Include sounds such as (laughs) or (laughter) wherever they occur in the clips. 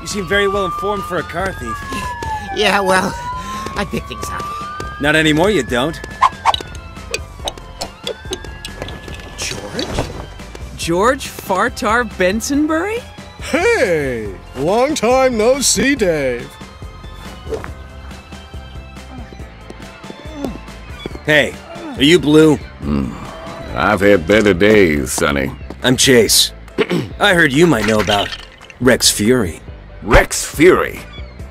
You seem very well informed for a car thief. (laughs) Yeah, well, I pick things up. Not anymore, you don't. George? George Fartar Bensonbury? Hey! Long time no see, Dave. Hey, are you Blue? Hmm, I've had better days, Sonny. I'm Chase. (clears throat) I heard you might know about Rex Fury. Rex Fury.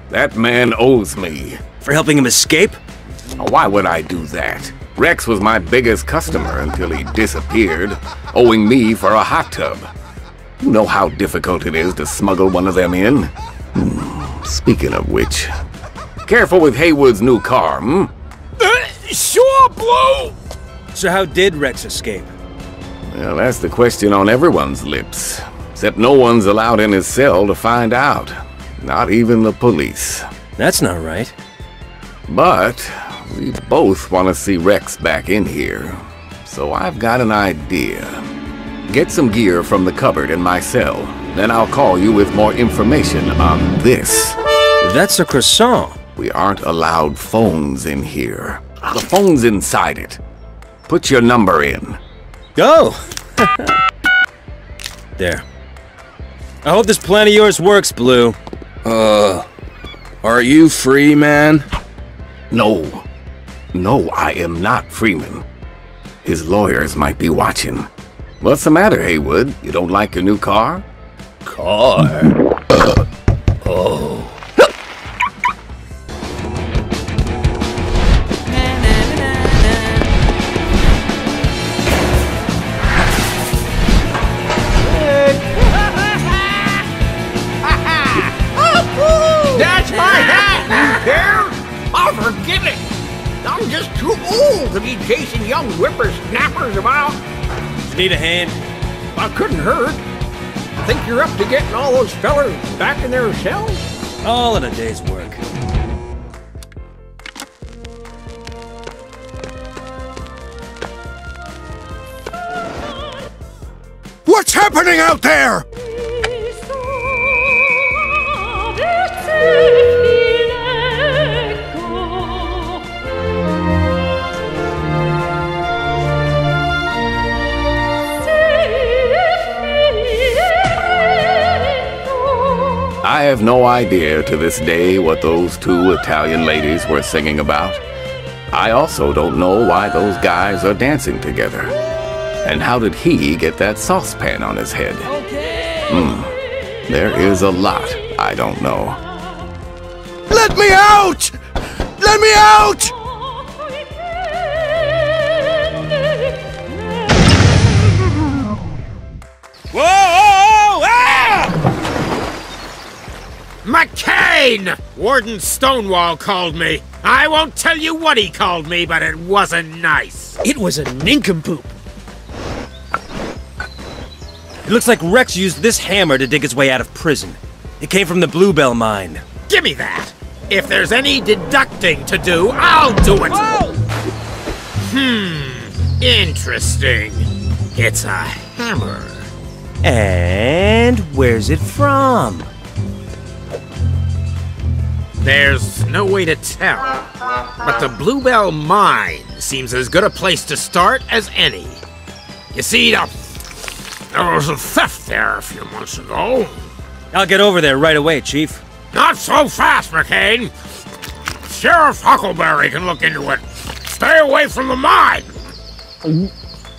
That man owes me. For helping him escape? Why would I do that? Rex was my biggest customer until he disappeared, owing me for a hot tub. You know how difficult it is to smuggle one of them in? Hmm, Speaking of which, careful with Haywood's new car, hmm? Sure, Blue! So how did Rex escape? Well, that's the question on everyone's lips. Except no one's allowed in his cell to find out. Not even the police. That's not right. But we both want to see Rex back in here. So I've got an idea. Get some gear from the cupboard in my cell. Then I'll call you with more information on this. That's a croissant. We aren't allowed phones in here. The phone's inside it. Put your number in. Go! (laughs) there. I hope this plan of yours works, Blue. Uh, are you free, man? No. No, I am not Freeman. His lawyers might be watching. What's the matter, Haywood? You don't like your new car? Car? (laughs) oh. Young whippersnappers about. Need a hand? I couldn't hurt. Think you're up to getting all those fellers back in their cells? All in a day's work. What's happening out there? Have no idea to this day what those two Italian ladies were singing about. I also don't know why those guys are dancing together. And how did he get that saucepan on his head? Hmm. There is a lot I don't know. Let me out! Let me out! McCain! Warden Stonewall called me. I won't tell you what he called me, but it wasn't nice. It was a nincompoop. It looks like Rex used this hammer to dig his way out of prison. It came from the Bluebell mine. Give me that. If there's any deducting to do, I'll do it. Hmm. Interesting. It's a hammer. And where's it from? There's no way to tell. But the Bluebell Mine seems as good a place to start as any. You see, the, there was a theft there a few months ago. I'll get over there right away, Chief. Not so fast, McCain. Sheriff Huckleberry can look into it. Stay away from the mine.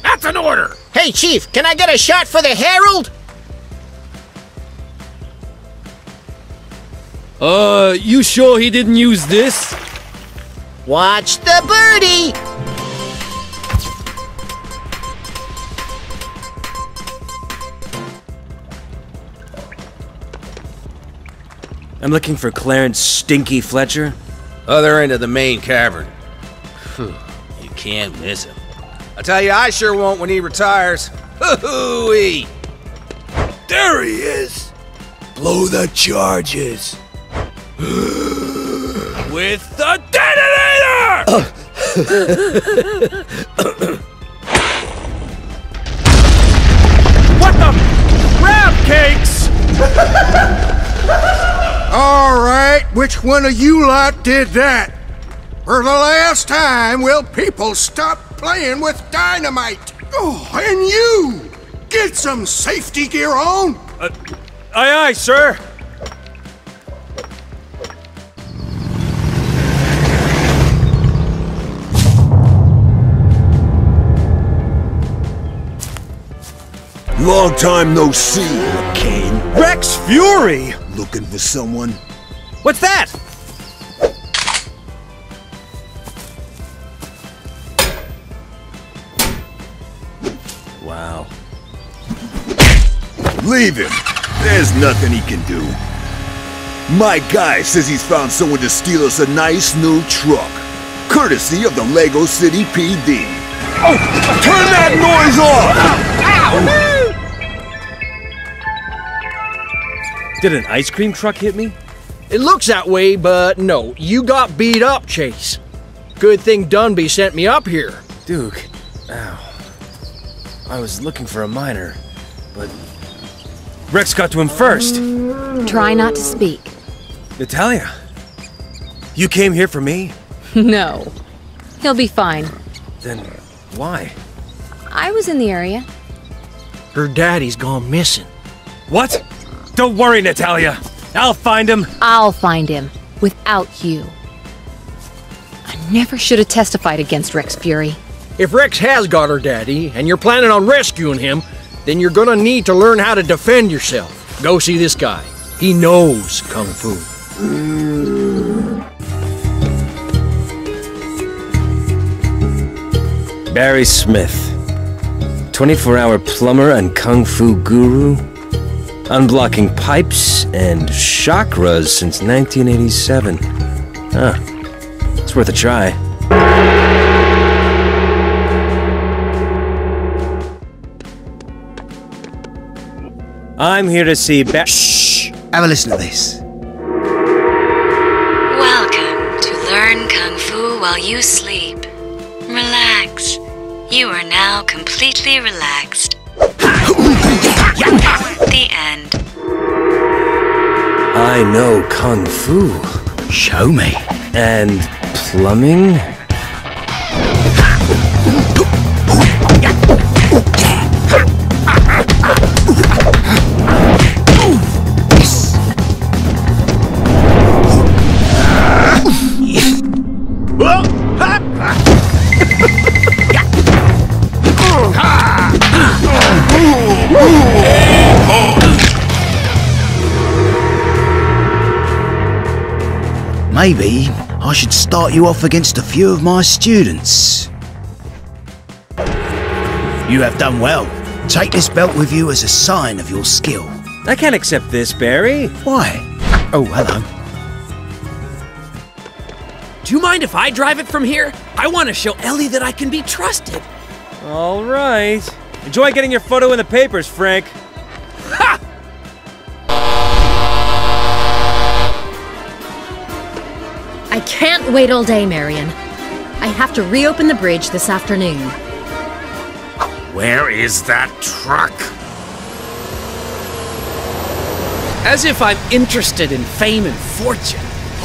That's an order. Hey, Chief, can I get a shot for the Herald? Uh, you sure he didn't use this? Watch the birdie! I'm looking for Clarence Stinky Fletcher. Other end of the main cavern. Phew, you can't miss him. I tell you, I sure won't when he retires. Hoo-hoo-wee! There he is! Blow the charges! With the detonator! What the? Crab cakes! All right, which one of you lot did that? For the last time, will people stop playing with dynamite? Oh, and you! Get some safety gear on! Uh, aye, aye, sir. Long time no see, Kane. Rex Fury! Looking for someone? What's that? Wow. Leave him. There's nothing he can do. My guy says he's found someone to steal us a nice new truck. Courtesy of the Lego City PD. Oh! Turn that noise off! Did an ice cream truck hit me? It looks that way, but no. You got beat up, Chase. Good thing Dunby sent me up here. Duke. Ow. I was looking for a miner, but Rex got to him first. Try not to speak. Natalia, you came here for me? (laughs) no. He'll be fine. Then why? I was in the area. Her daddy's gone missing. What? Don't worry, Natalia. I'll find him. I'll find him. Without you. I never should have testified against Rex Fury. If Rex has got her daddy, and you're planning on rescuing him, then you're gonna need to learn how to defend yourself. Go see this guy. He knows Kung Fu. Barry Smith. 24 hour plumber and kung fu guru. Unblocking pipes and chakras since 1987. Huh. It's worth a try. I'm here to see Ba- Shh! Have a listen to this. Welcome to Learn Kung Fu While You Sleep. Relax. You are now completely relaxed. The end. I know kung fu. Show me. And plumbing? Maybe I should start you off against a few of my students. You have done well. Take this belt with you as a sign of your skill. I can't accept this, Barry. Why? Oh, hello. Do you mind if I drive it from here? I want to show Ellie that I can be trusted. All right. Enjoy getting your photo in the papers, Frank. Can't wait all day, Marion. I have to reopen the bridge this afternoon. Where is that truck? As if I'm interested in fame and fortune. (gasps)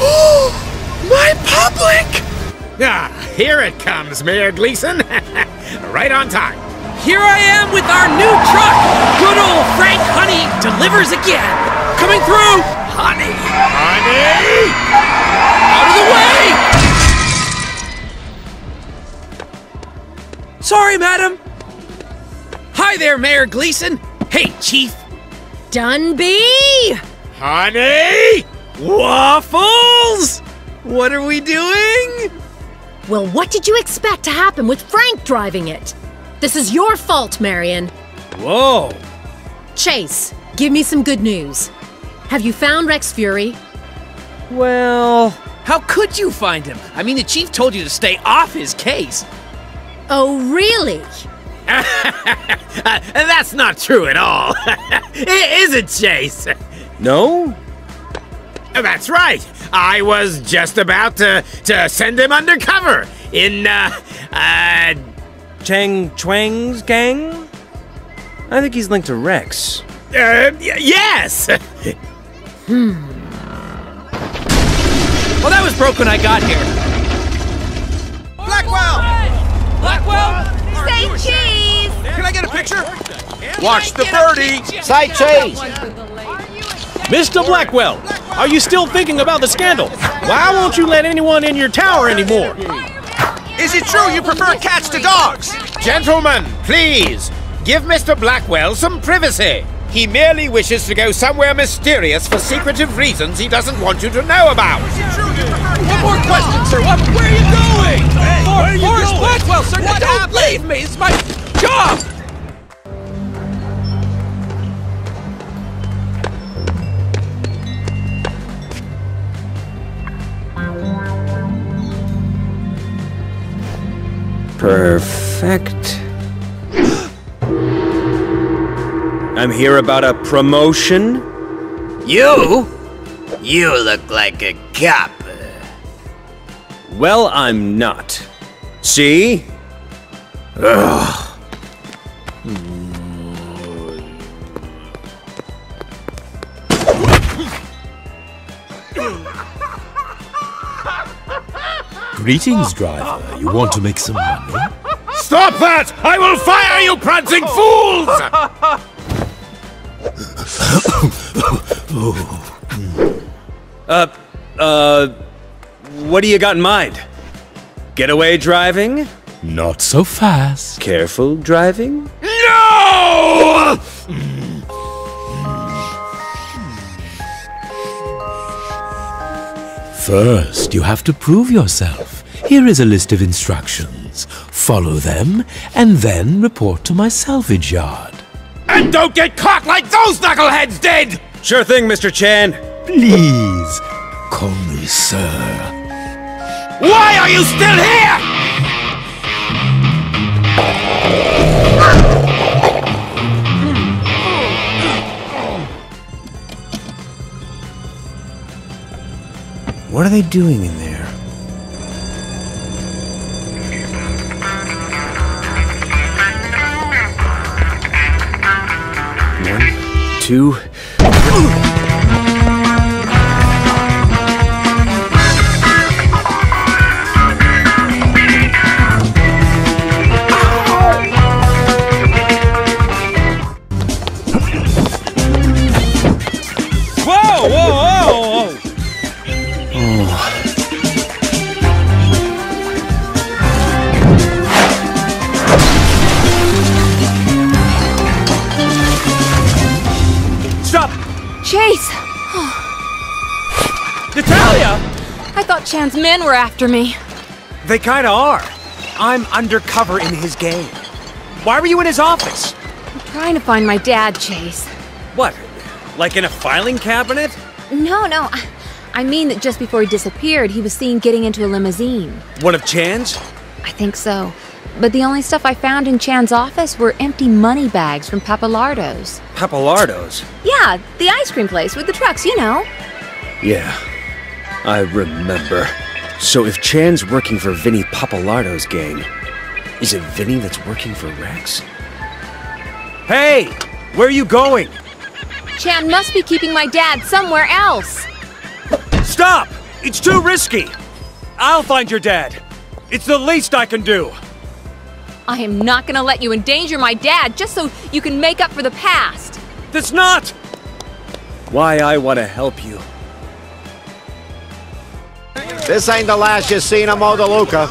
My public! Ah, here it comes, Mayor Gleason. (laughs) right on time. Here I am with our new truck! Good old Frank Honey delivers again! Coming through! Honey! Honey! Out of the way! Sorry, madam. Hi there, Mayor Gleason. Hey, Chief. Dunby! Honey! Waffles! What are we doing? Well, what did you expect to happen with Frank driving it? This is your fault, Marion. Whoa! Chase, give me some good news. Have you found Rex Fury? Well, How could you find him? I mean, the chief told you to stay off his case. Oh, really? (laughs) Uh, that's not true at all. (laughs) it isn't, Chase. no? That's right. I was just about to, to send him undercover in, uh, uh, Chan Ching's gang? I think he's linked to Rex. uh y- yes! (laughs) Well, that was broke when I got here. Blackwell! Blackwell! Say cheese! Can I get a picture? Watch the birdie! Say cheese! Mr. Blackwell, are you still thinking about the scandal? Why won't you let anyone in your tower anymore? Is it true you prefer cats to dogs? Gentlemen, please, give Mr. Blackwell some privacy. He merely wishes to go somewhere mysterious for secretive reasons he doesn't want you to know about. One more question, sir. What, where are you going? Hey, For, where are you Forrest going? Blackwell, sir. What don't happened? leave me. It's my job. Perfect. (gasps) I'm here about a promotion. You? You look like a cop. Well, I'm not. See? Ugh. Greetings, driver. You want to make some money? Stop that! I will fire you, prancing fools! Uh, uh, what do you got in mind? Getaway driving? Not so fast. Careful driving? No! First, you have to prove yourself. Here is a list of instructions. Follow them, and then report to my salvage yard. And don't get caught like those knuckleheads did! Sure thing, Mr. Chan. Please, call me sir. Why are you still here? What are they doing in there? One, two. I Chan's men were after me. They kinda are. I'm undercover in his game. Why were you in his office? I'm trying to find my dad, Chase. What? Like in a filing cabinet? No, no. I- I mean that just before he disappeared, he was seen getting into a limousine. One of Chan's? I think so. But the only stuff I found in Chan's office were empty money bags from Pappalardo's. Pappalardo's? Yeah, the ice cream place with the trucks, you know. Yeah, I remember. So if Chan's working for Vinny Pappalardo's gang, is it Vinny that's working for Rex? Hey! Where are you going? Chan must be keeping my dad somewhere else. Stop! It's too risky! I'll find your dad. It's the least I can do. I am not gonna let you endanger my dad just so you can make up for the past. That's not! Why I want to help you. This ain't the last you've seen of Mo DeLuca.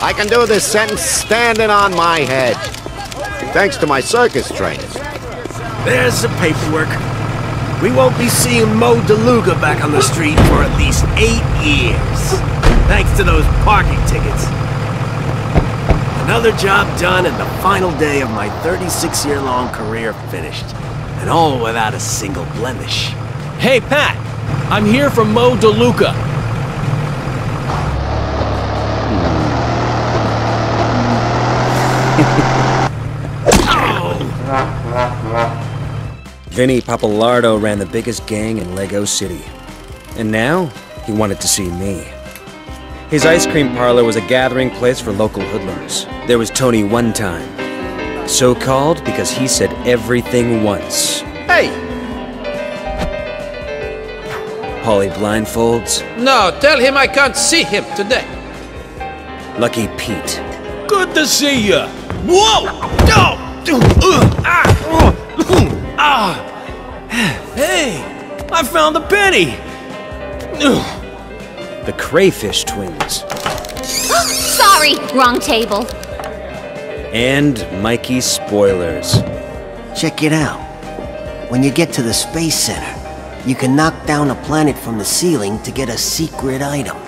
I can do this sentence standing on my head. Thanks to my circus training. There's the paperwork. We won't be seeing Mo DeLuca back on the street for at least eight years. Thanks to those parking tickets. Another job done and the final day of my 36-year-long career finished. And all without a single blemish. Hey, Pat! I'm here from Mo DeLuca. Vinny Pappalardo ran the biggest gang in Lego City. And now, he wanted to see me. His ice cream parlor was a gathering place for local hoodlums. There was Tony One Time. So called because he said everything once. Hey! Polly blindfolds. No, tell him I can't see him today. Lucky Pete. Good to see you. Whoa! Uh, ah! Hey! I found the penny! The Crayfish Twins. (gasps) Sorry, wrong table. And Mikey Spoilers. Check it out. When you get to the Space Center, you can knock down a planet from the ceiling to get a secret item.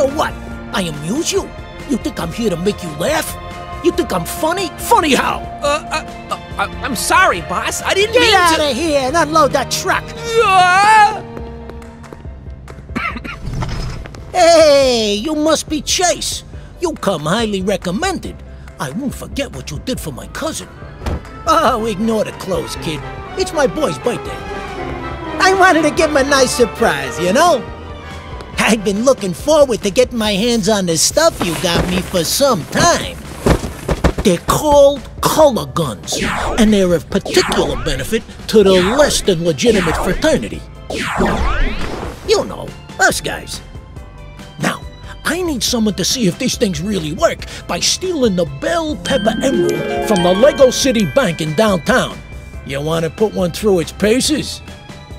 So what? I amuse you? You think I'm here to make you laugh? You think I'm funny? Funny how? Uh, uh, uh I'm sorry, boss. I didn't Get mean out of here and unload that truck. Hey, you must be Chase. You come highly recommended. I won't forget what you did for my cousin. Oh, ignore the clothes, kid. It's my boy's birthday. I wanted to give him a nice surprise, you know? I've been looking forward to getting my hands on the stuff you got me for some time. They're called color guns, and they're of particular benefit to the less than legitimate fraternity. You know, us guys. Now, I need someone to see if these things really work by stealing the Bell Pepper Emerald from the Lego City Bank in downtown. You want to put one through its paces?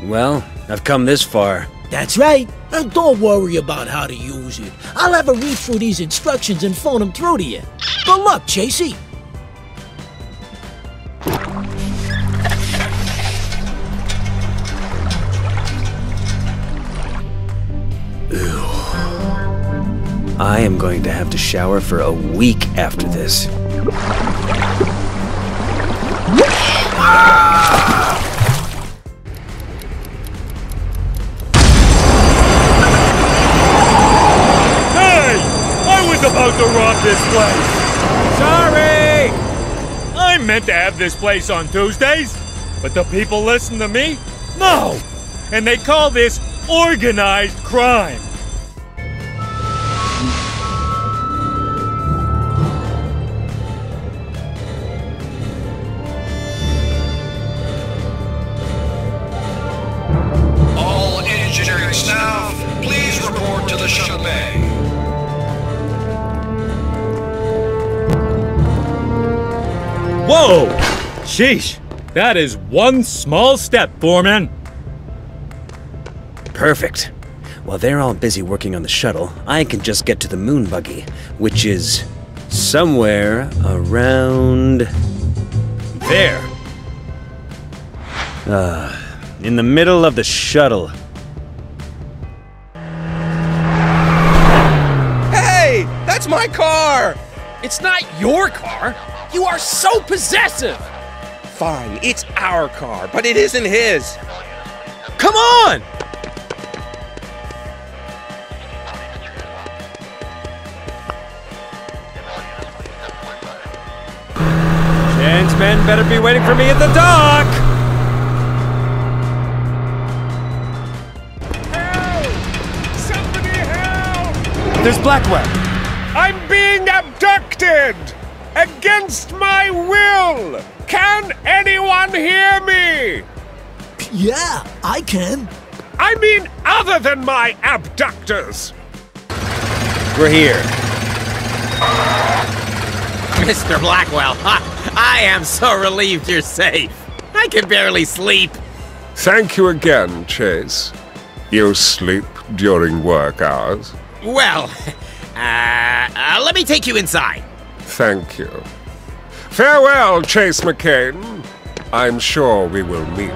Well, I've come this far. That's right. And don't worry about how to use it. I'll have a read through these instructions and phone them through to you. Good luck, Chasey. I am going to have to shower for a week after this. Hey! To rob this place! Sorry! I meant to have this place on Tuesdays, but the people listen to me? No! And they call this organized crime. Sheesh! That is one small step, Foreman. Perfect. While they're all busy working on the shuttle, I can just get to the moon buggy, which is somewhere around there. Uh, in the middle of the shuttle. Hey, that's my car! It's not your car! You are so possessive! Fine, it's our car, but it isn't his. Come on! Chan's men better be waiting for me at the dock! There's Blackwell. Against my will! Can anyone hear me? Yeah, I can. I mean, other than my abductors! We're here. (laughs) Mr. Blackwell, (laughs) I am so relieved you're safe. I can barely sleep. Thank you again, Chase. You sleep during work hours? Well, (laughs) uh, uh, let me take you inside. Thank you. Farewell, Chase McCain. I'm sure we will meet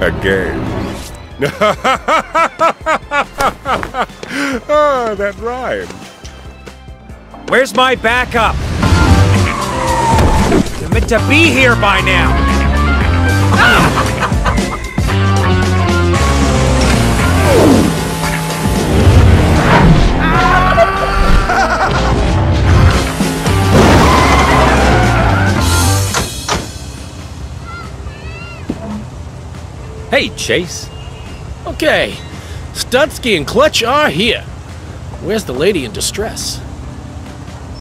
again. (laughs) oh, that rhymed. Where's my backup? You're meant to be here by now. Chase. Okay, Stutsky and Clutch are here. Where's the lady in distress?